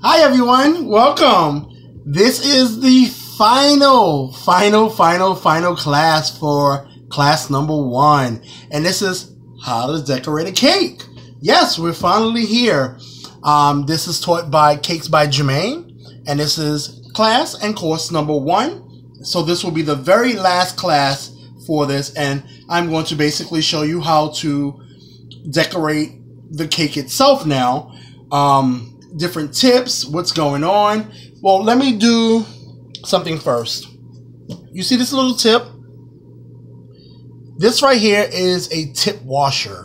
Hi everyone, welcome. This is the final, final, final, final class for class number one. And this is how to decorate a cake. Yes, we're finally here. Um, this is taught by Cakes by Jermaine. And this is class and course number one. So this will be the very last class for this. And I'm going to basically show you how to decorate the cake itself now. Um, different tips, what's going on. Well, let me do something first. You see this little tip? This right here is a tip washer.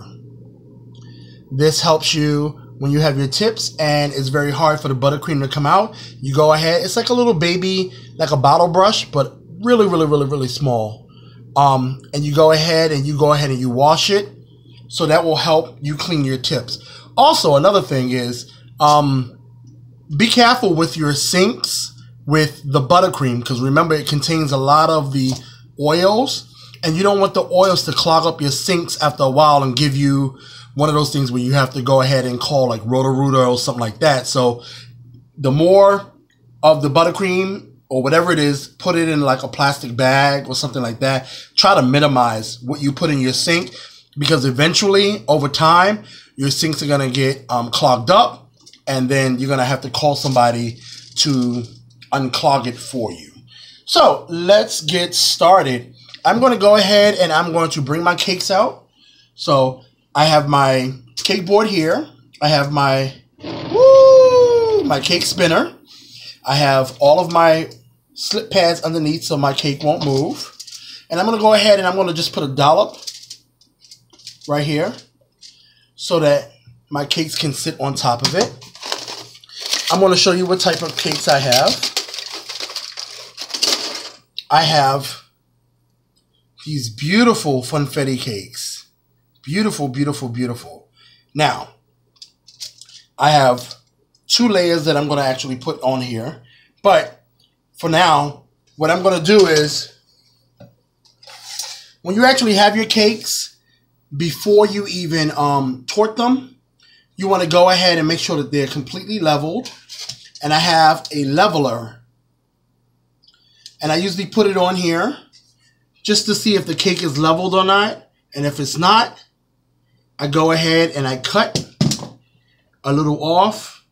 This helps you when you have your tips and it's very hard for the buttercream to come out. You go ahead, it's like a little baby, like a bottle brush, but really, really, really, really small. Um, and you go ahead and you go ahead and you wash it. So that will help you clean your tips. Also, another thing is um, be careful with your sinks with the buttercream because remember it contains a lot of the oils and you don't want the oils to clog up your sinks after a while and give you one of those things where you have to go ahead and call like Roto-Rooter or something like that. So the more of the buttercream or whatever it is, put it in like a plastic bag or something like that. Try to minimize what you put in your sink because eventually over time your sinks are going to get um, clogged up and then you're gonna have to call somebody to unclog it for you. So let's get started. I'm gonna go ahead and I'm going to bring my cakes out. So I have my cake board here. I have my woo, my cake spinner. I have all of my slip pads underneath so my cake won't move. And I'm gonna go ahead and I'm gonna just put a dollop right here so that my cakes can sit on top of it. I'm going to show you what type of cakes I have. I have these beautiful funfetti cakes. Beautiful, beautiful, beautiful. Now, I have two layers that I'm going to actually put on here. But for now, what I'm going to do is when you actually have your cakes, before you even um, torte them, you want to go ahead and make sure that they're completely leveled and I have a leveler. And I usually put it on here just to see if the cake is leveled or not. And if it's not, I go ahead and I cut a little off.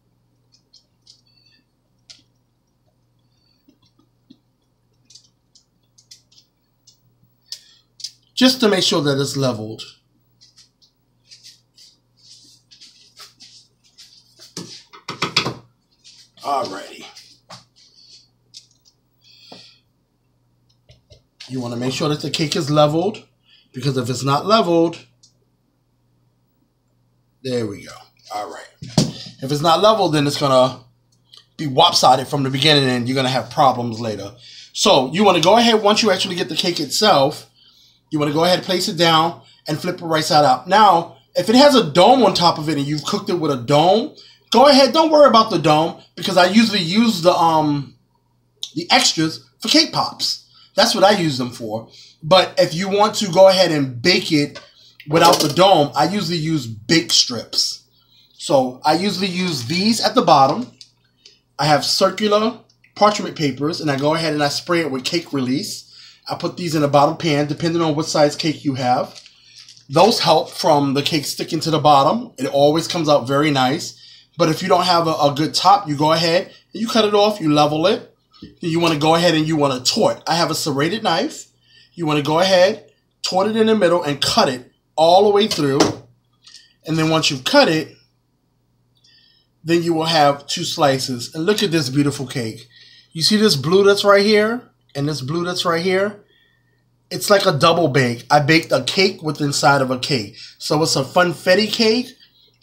Just to make sure that it's leveled. Alrighty. You want to make sure that the cake is leveled because if it's not leveled, there we go. All right. If it's not leveled, then it's going to be lopsided from the beginning and you're going to have problems later. So you want to go ahead, once you actually get the cake itself, you want to go ahead and place it down and flip it right side up. Now, if it has a dome on top of it and you've cooked it with a dome, Go ahead, don't worry about the dome because I usually use the um the extras for cake pops. That's what I use them for. But if you want to go ahead and bake it without the dome, I usually use bake strips. So I usually use these at the bottom. I have circular parchment papers and I go ahead and I spray it with cake release. I put these in a bottom pan depending on what size cake you have. Those help from the cake sticking to the bottom. It always comes out very nice. But if you don't have a, a good top, you go ahead you cut it off, you level it. Then you want to go ahead and you want to torte. I have a serrated knife. You want to go ahead, torte it in the middle, and cut it all the way through. And then once you've cut it, then you will have two slices. And look at this beautiful cake. You see this blue that's right here? And this blue that's right here? It's like a double bake. I baked a cake with inside of a cake. So it's a funfetti cake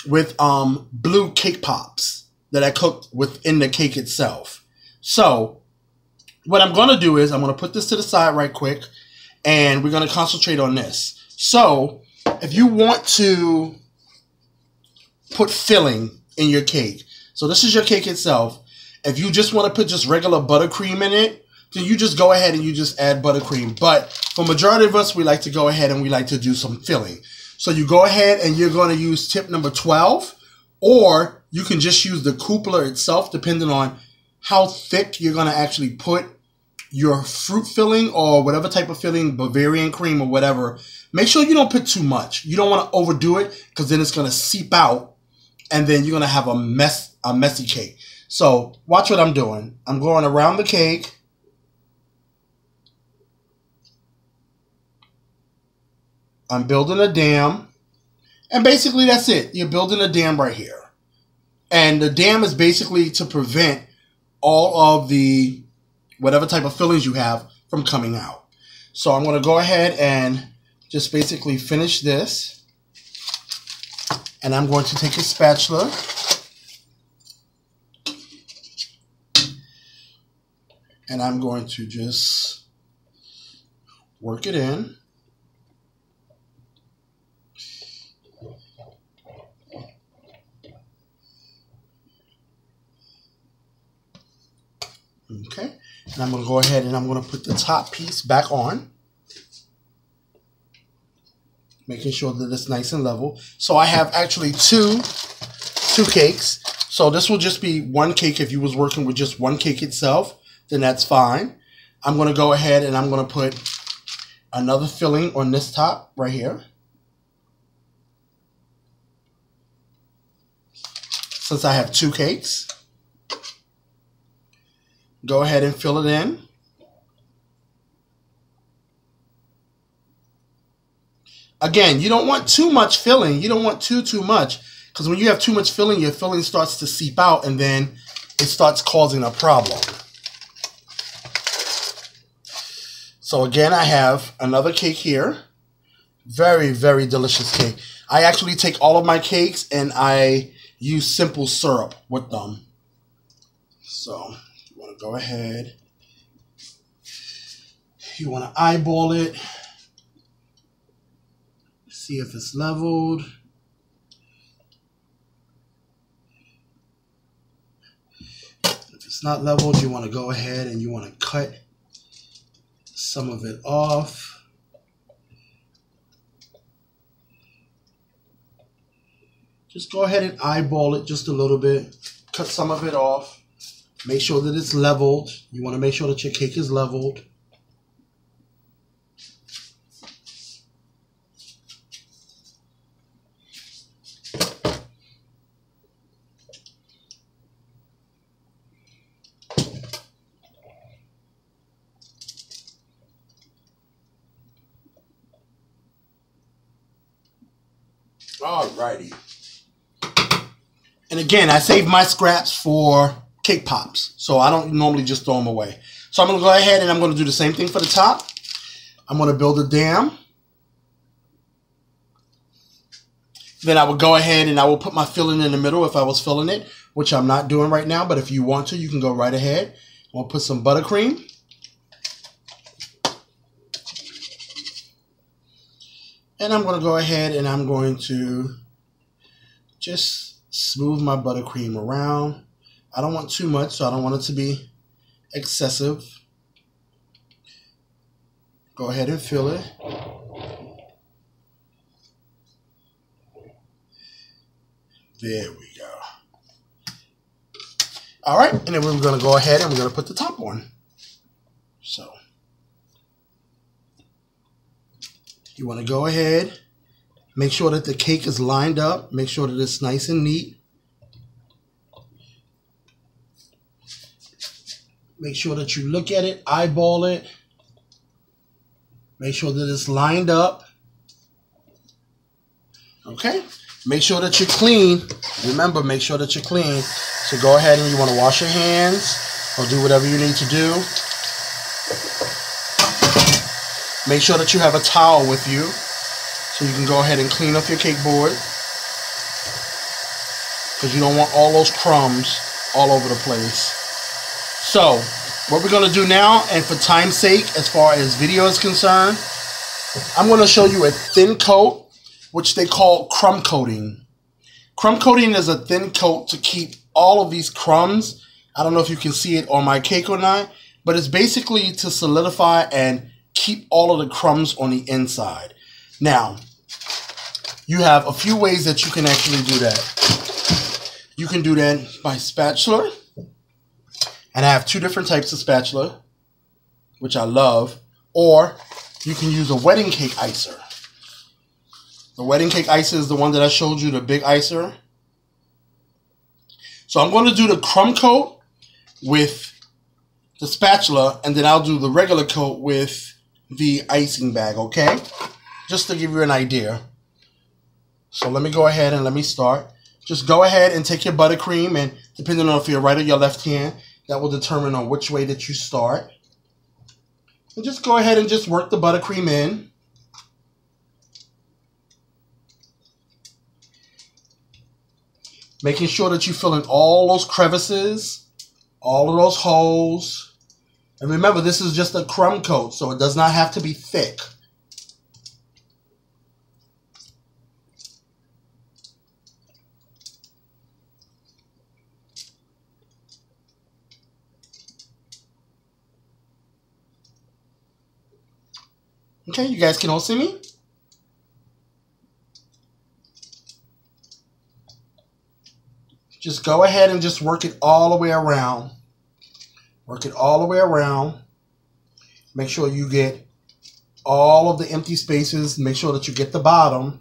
with um, blue cake pops that I cooked within the cake itself. So what I'm going to do is I'm going to put this to the side right quick and we're going to concentrate on this. So if you want to put filling in your cake, so this is your cake itself. If you just want to put just regular buttercream in it, then you just go ahead and you just add buttercream. But for majority of us, we like to go ahead and we like to do some filling. So you go ahead and you're going to use tip number 12 or you can just use the coupler itself, depending on how thick you're going to actually put your fruit filling or whatever type of filling, Bavarian cream or whatever. Make sure you don't put too much. You don't want to overdo it because then it's going to seep out and then you're going to have a mess, a messy cake. So watch what I'm doing. I'm going around the cake. I'm building a dam. And basically that's it. You're building a dam right here. And the dam is basically to prevent all of the whatever type of fillings you have from coming out. So I'm going to go ahead and just basically finish this. And I'm going to take a spatula. And I'm going to just work it in. Okay, and I'm going to go ahead and I'm going to put the top piece back on. Making sure that it's nice and level. So I have actually two, two cakes. So this will just be one cake if you was working with just one cake itself, then that's fine. I'm going to go ahead and I'm going to put another filling on this top right here. Since I have two cakes. Go ahead and fill it in. Again, you don't want too much filling. You don't want too, too much. Because when you have too much filling, your filling starts to seep out and then it starts causing a problem. So again, I have another cake here. Very, very delicious cake. I actually take all of my cakes and I use simple syrup with them. So go ahead. You want to eyeball it. See if it's leveled. If it's not leveled, you want to go ahead and you want to cut some of it off. Just go ahead and eyeball it just a little bit. Cut some of it off. Make sure that it's leveled. You want to make sure that your cake is leveled. Alrighty. And again, I save my scraps for cake pops. So I don't normally just throw them away. So I'm going to go ahead and I'm going to do the same thing for the top. I'm going to build a dam. Then I will go ahead and I will put my filling in the middle if I was filling it, which I'm not doing right now. But if you want to, you can go right ahead. I'll put some buttercream. And I'm going to go ahead and I'm going to just smooth my buttercream around. I don't want too much, so I don't want it to be excessive. Go ahead and fill it. There we go. All right, and then we're going to go ahead and we're going to put the top on. So you want to go ahead, make sure that the cake is lined up, make sure that it's nice and neat. Make sure that you look at it, eyeball it. Make sure that it's lined up. Okay? Make sure that you're clean. Remember, make sure that you're clean. So go ahead and you want to wash your hands or do whatever you need to do. Make sure that you have a towel with you so you can go ahead and clean up your cake board because you don't want all those crumbs all over the place. So, what we're going to do now, and for time's sake, as far as video is concerned, I'm going to show you a thin coat, which they call crumb coating. Crumb coating is a thin coat to keep all of these crumbs. I don't know if you can see it on my cake or not, but it's basically to solidify and keep all of the crumbs on the inside. Now, you have a few ways that you can actually do that. You can do that by spatula. And I have two different types of spatula, which I love. Or you can use a wedding cake icer. The wedding cake icer is the one that I showed you, the big icer. So I'm going to do the crumb coat with the spatula, and then I'll do the regular coat with the icing bag, okay? Just to give you an idea. So let me go ahead and let me start. Just go ahead and take your buttercream, and depending on if you're right or your left hand, that will determine on which way that you start. And just go ahead and just work the buttercream in. Making sure that you fill in all those crevices, all of those holes. And remember, this is just a crumb coat, so it does not have to be thick. Okay, you guys can all see me? Just go ahead and just work it all the way around. Work it all the way around. Make sure you get all of the empty spaces. Make sure that you get the bottom.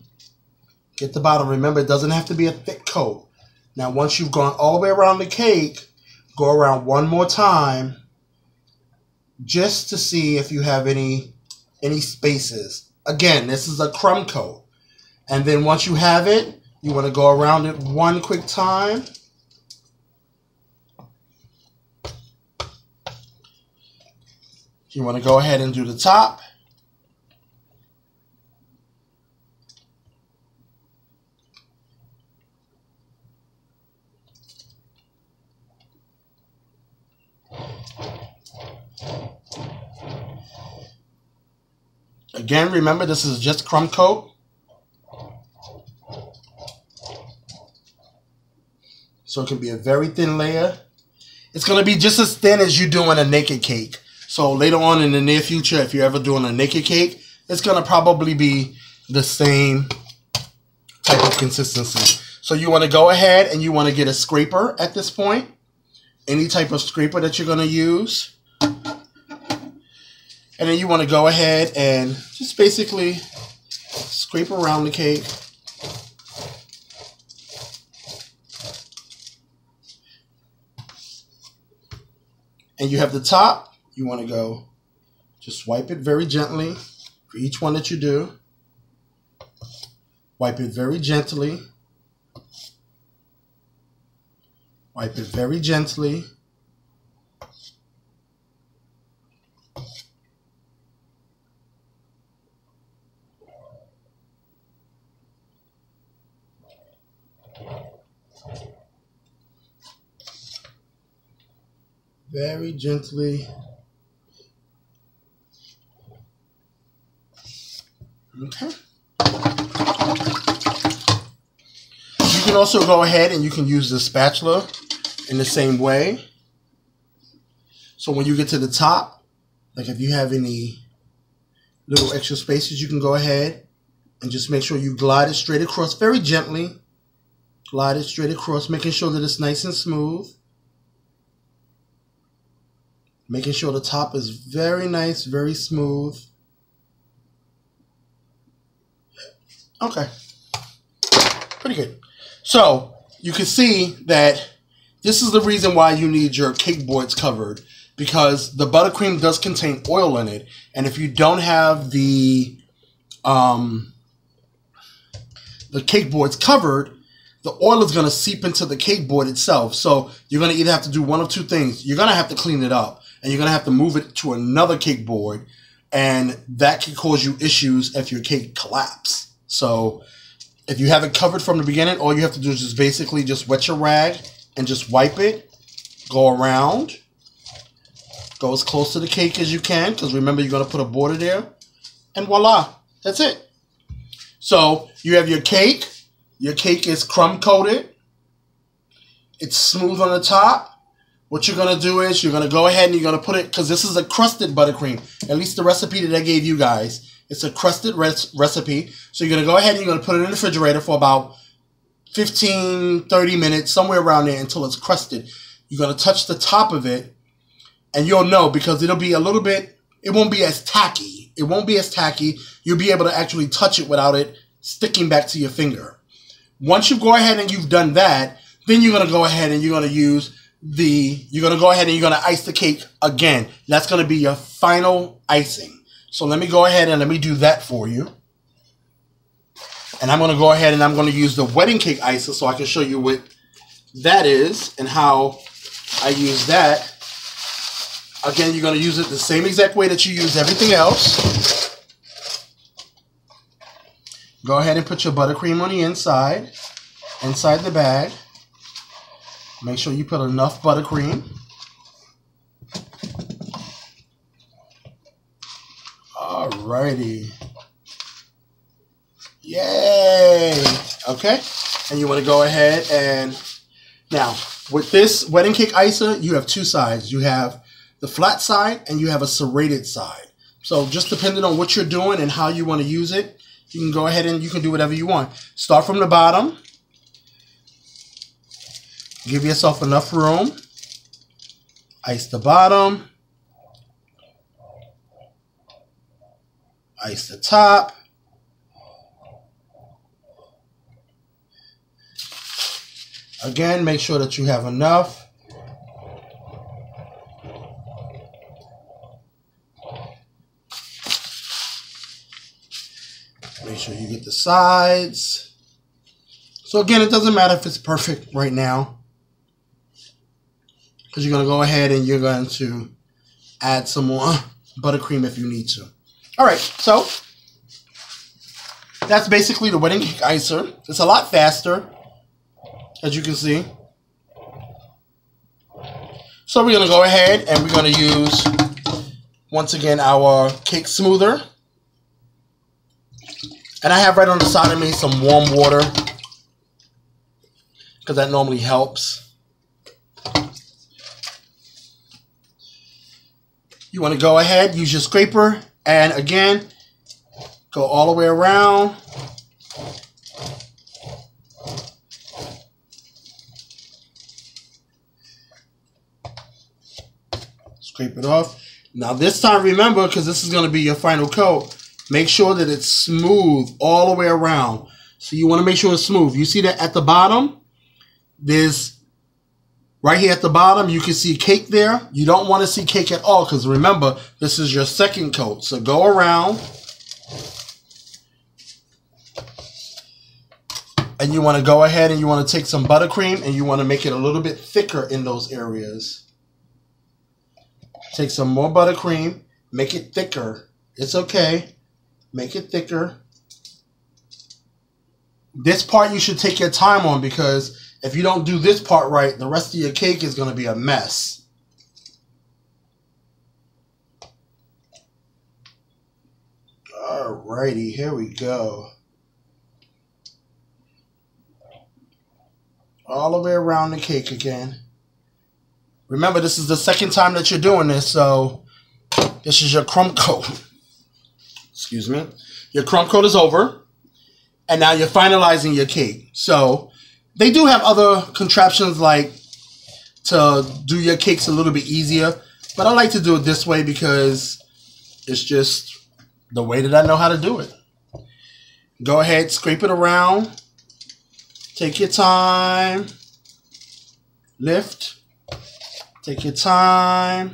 Get the bottom. Remember, it doesn't have to be a thick coat. Now, once you've gone all the way around the cake, go around one more time just to see if you have any any spaces. Again, this is a crumb coat. And then once you have it, you want to go around it one quick time. You want to go ahead and do the top. Again, remember this is just crumb coat. So it can be a very thin layer. It's going to be just as thin as you doing a naked cake. So later on in the near future, if you're ever doing a naked cake, it's going to probably be the same type of consistency. So you want to go ahead and you want to get a scraper at this point. Any type of scraper that you're going to use. And then you want to go ahead and just basically scrape around the cake. And you have the top, you want to go just wipe it very gently for each one that you do. Wipe it very gently. Wipe it very gently. Very gently. Okay. You can also go ahead and you can use the spatula in the same way. So when you get to the top, like if you have any little extra spaces, you can go ahead and just make sure you glide it straight across very gently. Glide it straight across, making sure that it's nice and smooth. Making sure the top is very nice, very smooth. Okay. Pretty good. So, you can see that this is the reason why you need your cake boards covered because the buttercream does contain oil in it. And if you don't have the um, the cake boards covered, the oil is going to seep into the cake board itself. So you're going to either have to do one of two things. You're going to have to clean it up and you're going to have to move it to another cake board and that can cause you issues if your cake collapse. So if you have it covered from the beginning, all you have to do is just basically just wet your rag and just wipe it, go around, go as close to the cake as you can because remember you're going to put a border there and voila, that's it. So you have your cake. Your cake is crumb coated. It's smooth on the top what you're gonna do is you're gonna go ahead and you're gonna put it because this is a crusted buttercream. At least the recipe that I gave you guys, it's a crusted recipe. So you're gonna go ahead and you're gonna put it in the refrigerator for about 15, 30 minutes, somewhere around there until it's crusted. You're going to touch the top of it and you'll know because it'll be a little bit, it won't be as tacky. It won't be as tacky. You'll be able to actually touch it without it sticking back to your finger. Once you go ahead and you've done that, then you're going to go ahead and you're going to use the, you're to go ahead and you're to ice the cake again. That's to be your final icing. So let me go ahead and let me do that for you. And I'm to go ahead and I'm to use the wedding cake icer so I can show you what that is and how I use that. Again, you're to use it the same exact way that you use everything else. Go ahead and put your buttercream on the inside, inside the bag. Make sure you put enough buttercream. Alrighty. Yay! Okay, and you want to go ahead and now with this wedding cake icer, you have two sides. You have the flat side and you have a serrated side. So just depending on what you're doing and how you want to use it, you can go ahead and you can do whatever you want. Start from the bottom. Give yourself enough room. Ice the bottom. Ice the top. Again, make sure that you have enough. Make sure you get the sides. So again, it doesn't matter if it's perfect right now. Because you're going to go ahead and you're going to add some more buttercream if you need to. All right, so that's basically the wedding cake icer. It's a lot faster as you can see. So we're going to go ahead and we're going to use, once again, our cake smoother. And I have right on the side of me some warm water because that normally helps. You want to go ahead, use your scraper, and again, go all the way around. Scrape it off. Now this time, remember, because this is going to be your final coat, make sure that it's smooth all the way around. So you want to make sure it's smooth. You see that at the bottom, there's right here at the bottom, you can see cake there. You don't want to see cake at all because remember, this is your second coat. So go around. And you want to go ahead and you want to take some buttercream and you want to make it a little bit thicker in those areas. Take some more buttercream, make it thicker. It's okay. Make it thicker. This part you should take your time on because if you don't do this part right, the rest of your cake is going to be a mess. Alrighty, here we go. All the way around the cake again. Remember, this is the second time that you're doing this, so this is your crumb coat. Excuse me. Your crumb coat is over, and now you're finalizing your cake. So they do have other contraptions like to do your cakes a little bit easier, but I like to do it this way because it's just the way that I know how to do it. Go ahead, scrape it around. Take your time. Lift. Take your time.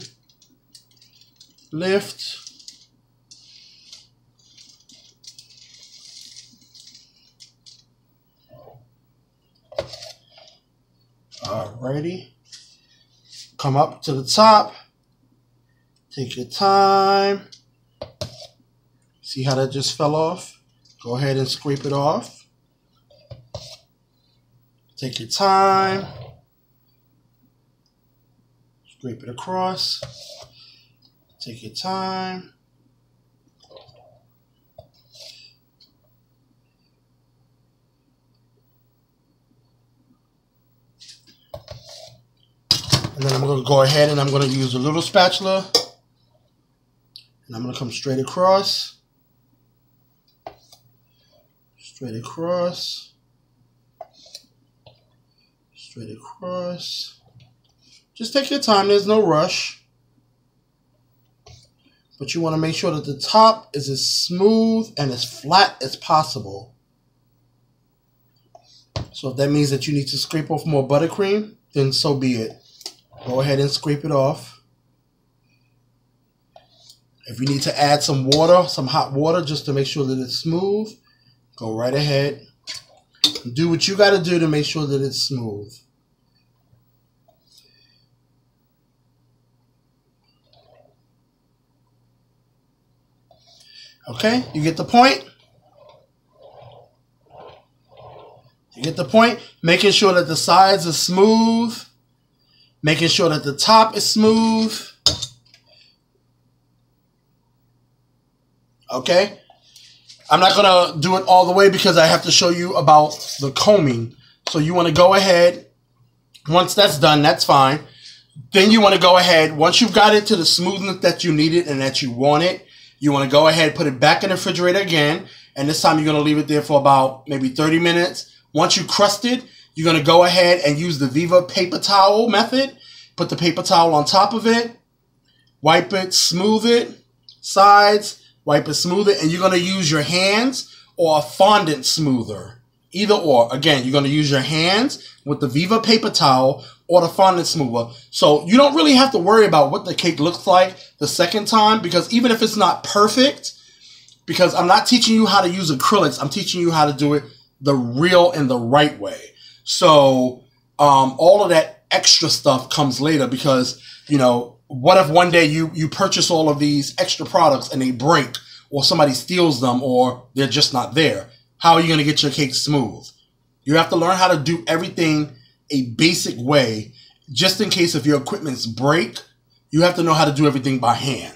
Lift. Alrighty. Come up to the top. Take your time. See how that just fell off? Go ahead and scrape it off. Take your time. Scrape it across. Take your time. And then I'm going to go ahead and I'm going to use a little spatula. And I'm going to come straight across. Straight across. Straight across. Just take your time. There's no rush. But you want to make sure that the top is as smooth and as flat as possible. So if that means that you need to scrape off more buttercream, then so be it. Go ahead and scrape it off. If you need to add some water, some hot water, just to make sure that it's smooth, go right ahead. Do what you got to do to make sure that it's smooth. Okay, you get the point? You get the point? Making sure that the sides are smooth. Making sure that the top is smooth. Okay? I'm not going to do it all the way because I have to show you about the combing. So you want to go ahead. Once that's done, that's fine. Then you want to go ahead. Once you've got it to the smoothness that you need it and that you want it, you want to go ahead, put it back in the refrigerator again. And this time you're going to leave it there for about maybe 30 minutes. Once you crust it, you're going to go ahead and use the Viva paper towel method. Put the paper towel on top of it. Wipe it, smooth it, sides, wipe it, smooth it, and you're going to use your hands or a fondant smoother. Either or. Again, you're going to use your hands with the Viva paper towel or the fondant smoother. So you don't really have to worry about what the cake looks like the second time because even if it's not perfect, because I'm not teaching you how to use acrylics, I'm teaching you how to do it the real and the right way. So um, all of that extra stuff comes later because you know what if one day you you purchase all of these extra products and they break or somebody steals them or they're just not there? How are you going to get your cake smooth? You have to learn how to do everything a basic way. Just in case if your equipment's break you have to know how to do everything by hand.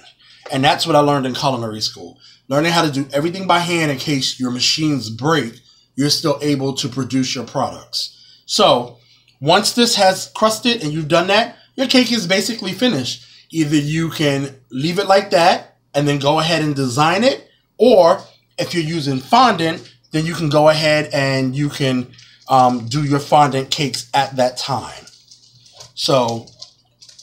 And that's what i learned in culinary school. Learning how to do everything by hand in case your machines break you're still able to produce your products so once this has crusted and you've done that your cake is basically finished. Either you can leave it like that and then go ahead and design it, or if you're using fondant, then you can go ahead and you can um, do your fondant cakes at that time. So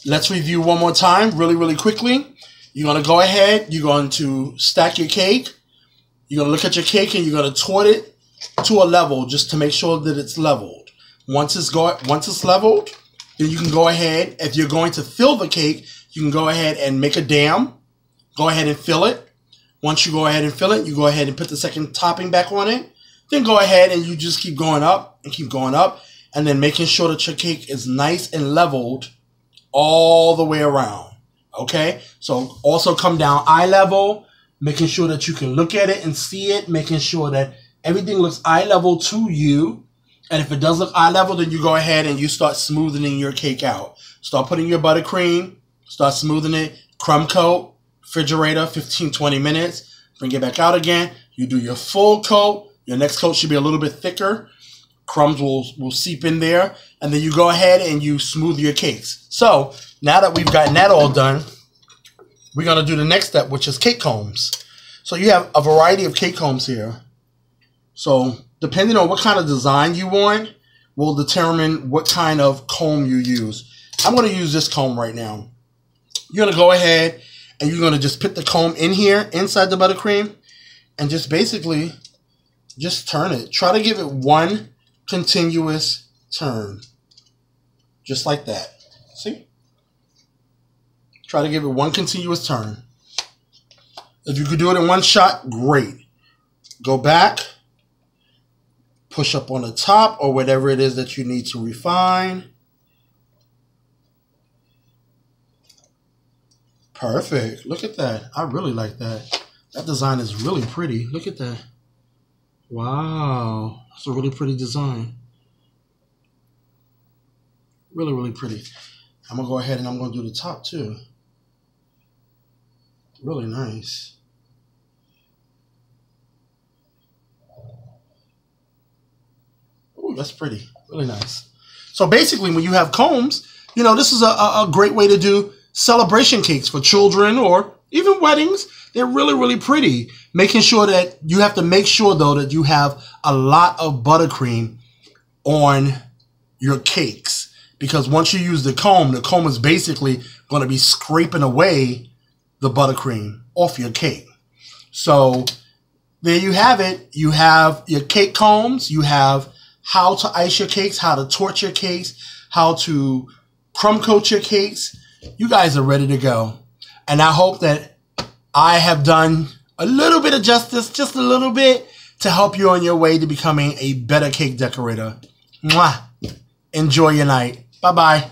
let's review one more time really, really quickly. You're going to go ahead, you're going to stack your cake. You're going to look at your cake and you're going to torte it to a level just to make sure that it's leveled. Once it's go once it's leveled, then you can go ahead, if you're going to fill the cake, you can go ahead and make a dam. Go ahead and fill it. Once you go ahead and fill it, you go ahead and put the second topping back on it. Then go ahead and you just keep going up and keep going up. And then making sure that your cake is nice and leveled all the way around. Okay? So also come down eye level, making sure that you can look at it and see it, making sure that everything looks eye level to you and if it does look eye level, then you go ahead and you start smoothing your cake out. Start putting your buttercream, start smoothing it, crumb coat, refrigerator, 15, 20 minutes. Bring it back out again. You do your full coat. Your next coat should be a little bit thicker. Crumbs will, will seep in there. And then you go ahead and you smooth your cakes. So now that we've gotten that all done, we're going to do the next step, which is cake combs. So you have a variety of cake combs here. So depending on what kind of design you want, will determine what kind of comb you use. I'm going to use this comb right now. You're going to go ahead and you're going to just put the comb in here inside the buttercream and just basically just turn it. Try to give it one continuous turn. Just like that. See? Try to give it one continuous turn. If you could do it in one shot, great. Go back push up on the top or whatever it is that you need to refine. Perfect. Look at that. I really like that. That design is really pretty. Look at that. Wow. That's a really pretty design. Really, really pretty. I'm going to go ahead and I'm going to do the top too. Really nice. That's pretty. Really nice. So basically, when you have combs, you know, this is a, a great way to do celebration cakes for children or even weddings. They're really, really pretty. Making sure that you have to make sure, though, that you have a lot of buttercream on your cakes because once you use the comb, the comb is basically going to be scraping away the buttercream off your cake. So there you have it. You have your cake combs. You have how to ice your cakes, how to torch your cakes, how to crumb coat your cakes. You guys are ready to go. And I hope that I have done a little bit of justice, just a little bit, to help you on your way to becoming a better cake decorator. Mwah. Enjoy your night. Bye bye.